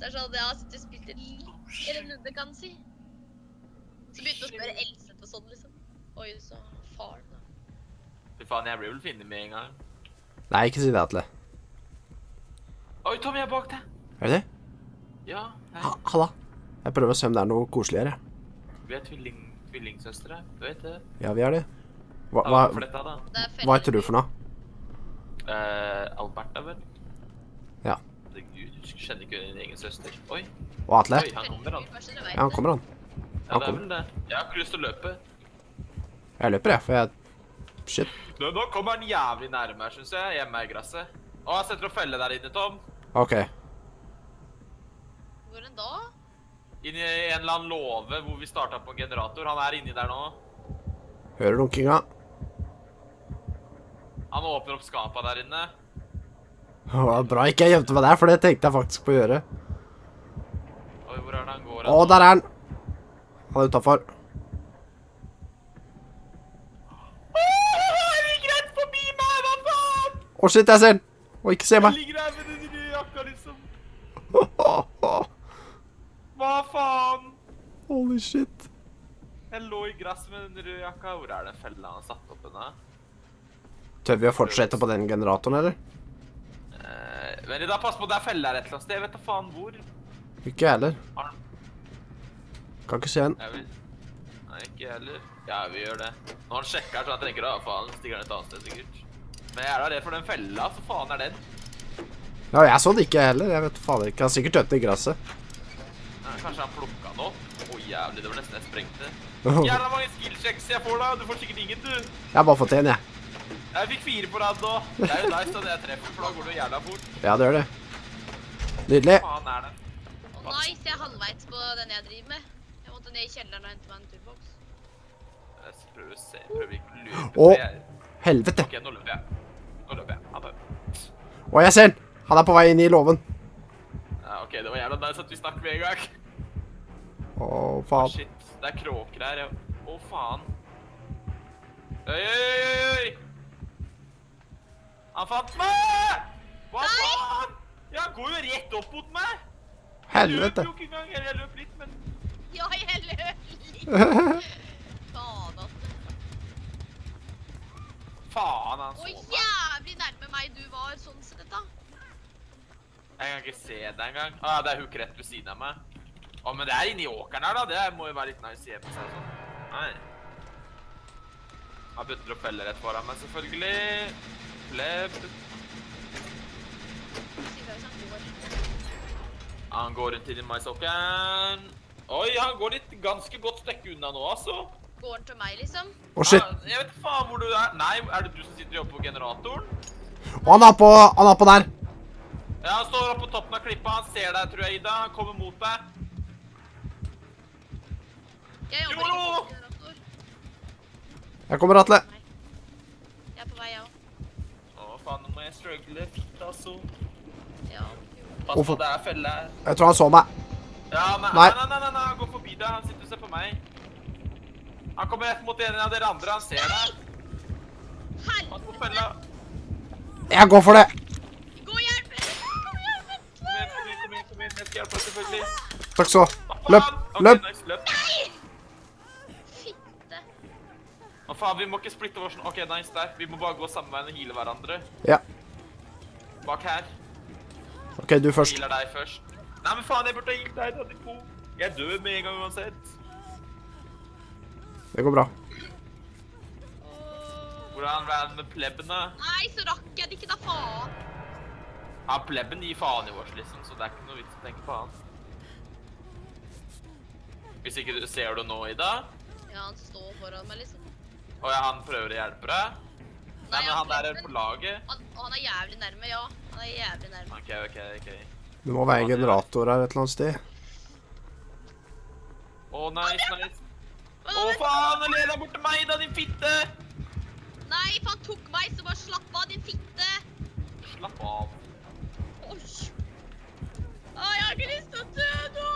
søster, så hadde jeg sittet og spilt i en runde, kan si. Så begynte jeg å spørre Elseth og sånn, liksom. Oi, så faren, da. Fy faen, jeg blir vel funnet med en gang. Nei, ikke si det, Atle. Oi, Tom, jeg er bak deg. Er det det? Ja, hei. Ha, halla. Jeg prøver å se om det er noe koseligere. Vi er tvilling, tvillingsøstre, du vet det. Ja, vi er det. Hva, hva, hva heter du for noe? Eh, Alberta, vel? Herregud, du kjenner ikke din egen søster. Oi, Og Atle? oi, han kommer, han. Ja, han kommer, han. Ja, det er vel det. Jeg har ikke lyst til å løpe. Jeg løper, jeg, for jeg Shit. Nå, nå kommer han jævlig nærme her, synes jeg, hjemme i gresset. Å, jeg setter opp felle der inne, Tom. OK. Hvor enn da? Inn i en eller annen låve hvor vi startet på en generator. Han er inni der nå. Hører dunkinga. Han åpner opp skapa der inne. Det var bra ikke jeg gjemte meg der, for det tenkte jeg faktisk på å gjøre. Oi, hvor er det han går? Å, der er han! Han er utafor. Han ligger rett forbi meg, hva faen? Å, shit, jeg ser den! Å, ikke se Han Jeg ligger her med den røde jakka, liksom. Hva faen? Holy shit. Jeg lå i gresset med den røde jakka. Hvor er den fella han har satt opp henne? Tør vi å fortsette på den generatoren, eller? Eh, men da pass på, det er felle her et eller annet sted. Jeg vet da faen hvor. Ikke jeg heller. Kan ikke se den. Vil... Nei, ikke jeg heller. Ja, vi gjør det. Nå har han sjekker, så han tenker da, faen, stikker han et annet sted sikkert. Men jeg er da redd for den fella, så faen er den. Ja, jeg så det ikke jeg heller. Jeg vet faen ikke. Han sikkert dødd i gresset. Nei, kanskje han plukket den opp. Å jævlig, det var nesten jeg sprengte. Jævla mange skillchecks jeg får da, du får sikkert ingen, du. Jeg har bare fått en, jeg. Jeg fikk fire på rad nå. Det er jo nice at jeg treffer, for da går det jævla fort. Ja, det gjør det. Nydelig. Hva faen er det? Nice, jeg er halvveis på den jeg driver med. Jeg måtte ned i kjelleren og hente meg en turboks. Jeg skal prøve å se, prøver ikke å lure Å. på det. Helvete. Ok, nå løper jeg. Nå løper jeg. Ha det. Å, jeg ser den! Han er på vei inn i låven. Ja, ok, det var jævla nice at vi snakket med en gang. Å, Å, faen. shit, det er kråker her. Åh, Å, faen. Oi, oi, oi, oi! Han fant meg! Hva Nei! faen? Ja, han går jo rett opp mot meg! Helvete. Jeg løp jo ikke engang, eller jeg løp litt, men... Ja, jeg løp litt. Faen, altså. Faen, han så meg. jævlig nærme meg du var sånn sett, da. Jeg kan ikke se deg engang. Å, Ah, det er hook rett ved siden av meg. Å, men det er inni åkeren her, da. Det må jo være litt nice å se på seg sånn. Nei. Han bytter opp feller rett foran meg, selvfølgelig. Hvis han går. Rundt i den maisåkeren. Oi, han går litt ganske godt stykke unna nå, altså. Går han til meg, liksom? Å, shit. Jeg vet faen hvor du er. Nei, er det du som sitter oppe på generatoren? Å, han er på, han er på der. Ja, han står oppe på toppen av klippa. Han ser deg, tror jeg, Ida. Han kommer mot deg. Jeg jobber Jo, jo. ikke på generator. Jeg kommer, Atle. Jeg er på vei, jeg òg. Å, faen, må jeg altså. Ja. Pass Hvorfor? på, det er felle. Jeg tror han så meg. Ja, nei, Nei. nei, nei, nei, nei, han går forbi deg. Han sitter og ser på meg. Han kommer rett mot en av dere andre. Han ser deg. Pass på fella. Jeg går for det. Gå og hjelp! Kom igjen, kom igjen, kom igjen. kom igjen. Jeg skal hjelpe deg, selvfølgelig. Takk så. Løp, okay, løp. nice, løp. Fitte. Å faen, vi må ikke splitte oss. Ok, nice der. Vi må bare gå samme veien og heale hverandre. Ja. Bak her. OK, du først. Healer deg først. Nei, men faen, jeg burde ha healt deg, da, de. Jeg dør med en gang uansett. Det går bra. Hvordan er det med plebben, da? Nei, så rakk jeg det ikke, da faen. Ja, plebben gir faen i oss, liksom, så det er ikke noe vits å tenke på han. Hvis ikke du ser det nå, Ida? Ja, han står foran meg, liksom. Og ja, han prøver å hjelpe deg? Nei, men han der er på laget. Han, og han er jævlig nærme, ja. Han er jævlig nærme. Ok, ok, ok. Det må være en generator her et eller annet sted. Å, nice, nice. Å, faen, han leder bort til meg, da, din fitte! Nei, for han tok meg, så bare slapp av, din fitte. Slapp av. Oi. Å, jeg har ikke lyst til å dø nå.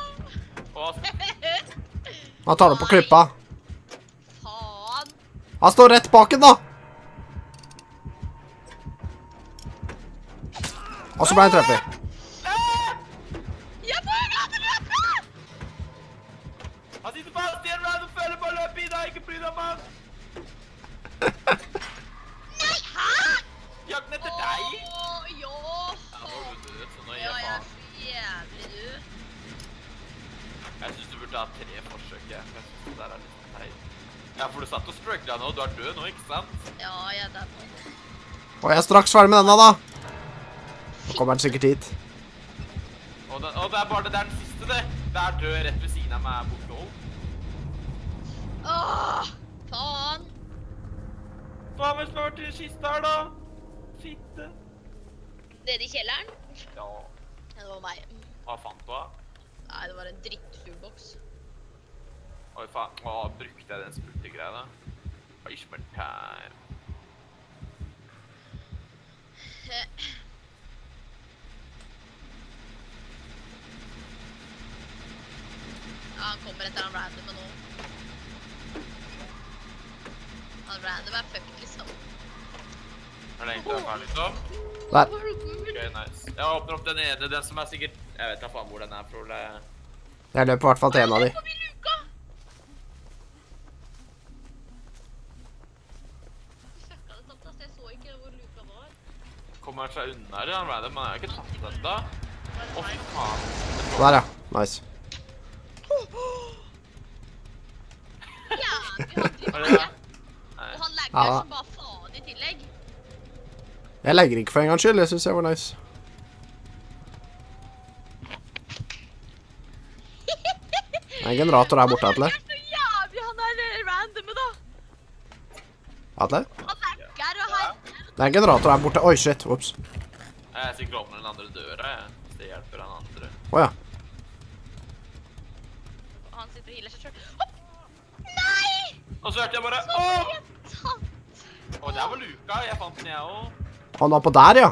Han tar det på klippa. Faen. Han står rett bak en, da. Og så ble han ah! truffet. Han sitter fast i en random felle på løpet i dag, ikke bry deg, mann! Nei, hæ?! Jakten etter deg? Ååå, jo. Ja, jeg er så jævlig død. Jeg syns du burde ha tre forsøk, jeg. Jeg syns det der er litt teit. Ja, for du satt og struggla nå, du er død nå, ikke sant? Ja, jeg er død nå. Og jeg er straks ferdig med denne, da. Nå kommer han sikkert hit. Og, det, og det er bare det der den siste, det. Det er død rett ved siden av meg borte òg. Åh, faen. Faen, hvem slår til kista her, da? Fitte. Nede i kjelleren? Ja, Ja, det var meg. hva fant du av? Nei, det var en drittsurboks. Oi, faen. Å, brukte jeg den spurtegreia, da? Oi, smertær. Han kommer etter han random nå. Han random er fucked, liksom. Er det egentlig ferdig, liksom? Nei. Ok, nice. Jeg åpner opp den ene, den som er sikkert Jeg vet da faen hvor den er, for det Jeg løper i hvert fall til en av de. Kom i luka! Fucka det tatt. Jeg så ikke hvor luka var. kommer han seg unna, eller? Han random, men han har ikke tatt. Var Å, fy faen. Der, ja. Nice. Ja, vi hadde Var jo det ikke. det? Nei. Og han legger Ja. som bare faen i tillegg. Jeg legger ikke for en gangs skyld. Det syns jeg var nice. Det er en generator der borte, Atle. Han er så jævlig, han random, da. Atle? Han og. Det er en generator der borte. Oi, shit. Ops. Jeg sikkert åpner den andre døra, jeg. Det hjelper den andre. Å ja. Han sitter og healer seg selv. Og så hørte jeg bare Åh! Og der var luka. Jeg fant den, jeg òg. Han var på der, ja.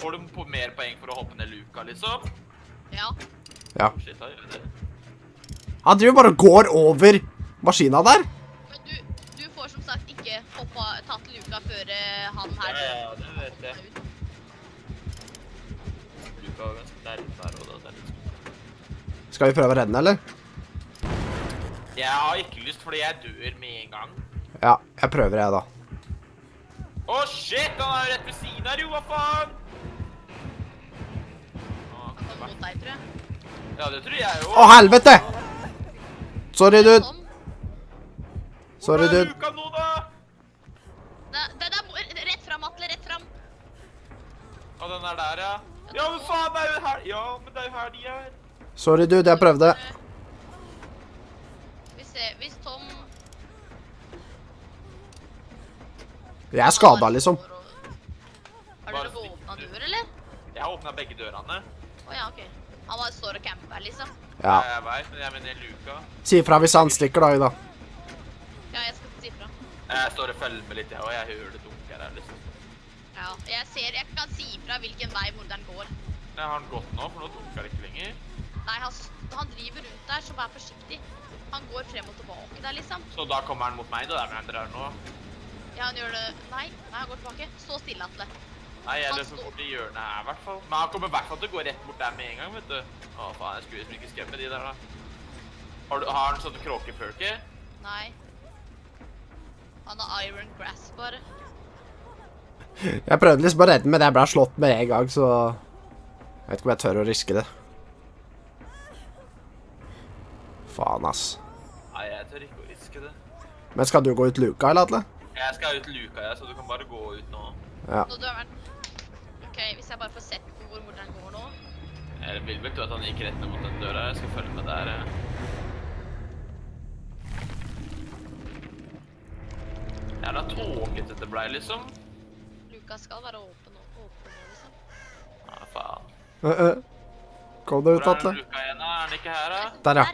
Får du på mer poeng for å hoppe ned luka, liksom? Ja. Ja. Oh, shit, det. Han driver bare og går over maskina der. Men du, du får som sagt ikke hoppa, tatt luka før eh, han Ja, her ja, det vet jeg. Luka var ganske nærme der og da. Det er litt skummelt. Skal vi prøve å redde den, eller? Jeg har ikke lyst, fordi jeg dør med en gang. Ja, jeg prøver, jeg, da. Å, shit! Han er jo rett ved siden her, jo! Hva faen? Å, Han kom mot deg, tror jeg. Ja, det tror jeg jo. Å, helvete! Sorry, dude. Sånn. Sorry, Hvor er luka nå, da? Det, det, er rett fram, Atle. Rett fram. Å, den er der, ja. Ja, men faen, det er jo her. Ja, men det er jo her de er. Sorry, dude. Jeg prøvde. Vi ser, hvis Tom Jeg er skada, liksom. Har dere åpna dør, eller? Jeg har åpnet begge dørene. Å ja, OK. Han bare står og camper liksom. Ja. Jeg vet, men jeg mener luka. Si ifra hvis han stikker, da, Ida. Ja, jeg skal si fra. Jeg står og følger med litt, jeg, og jeg hører det dunker her, liksom. Ja, jeg ser, jeg kan si fra hvilken vei morderen går. Nei, har han gått nå, for nå dunker det ikke lenger. Nei, han, han driver rundt der, så vær forsiktig. Han går frem og tilbake der, liksom. Så da kommer han mot meg, da, der hvor han drar nå. Ja, han gjør det Nei, nei, han går tilbake. Stå stille, Atle. Nei, jeg løper bort i hjørnet her, i hvert fall. Men han kommer i hvert fall til å gå rett bort der med en gang, vet du. Å, faen, jeg skulle liksom ikke skremme de der, da. Har, du, har han sånn kråkepurke? Nei. Han har iron grass, bare. Jeg prøvde liksom å redde den, men jeg ble slått med en gang, så Jeg vet ikke om jeg tør å riske det. Faen, ass. Nei, jeg tør ikke å riske det. Men skal du gå ut luka, eller, Atle? Jeg skal ut luka, jeg, så du kan bare gå ut nå. Ja. Nå dør han. OK, hvis jeg bare får sett på hvor morderen går nå Jeg vil vel tro at han gikk rett ned mot den døra. Jeg skal følge med der. jeg. Jævla tåkete dette blei, liksom. Luka skal være åpen nå, åpen nå liksom. Ja, faen. Øh, øh. Kom deg ut, Atle. Hvor er den luka igjen, da? Er den ikke her, da? Der, ja.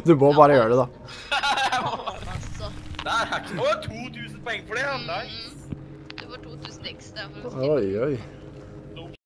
Du må bare gjøre det, da. Der er ikke noe 2000 poeng for det! Nice. Det Du får 2000 ekstra for å Oi, oi.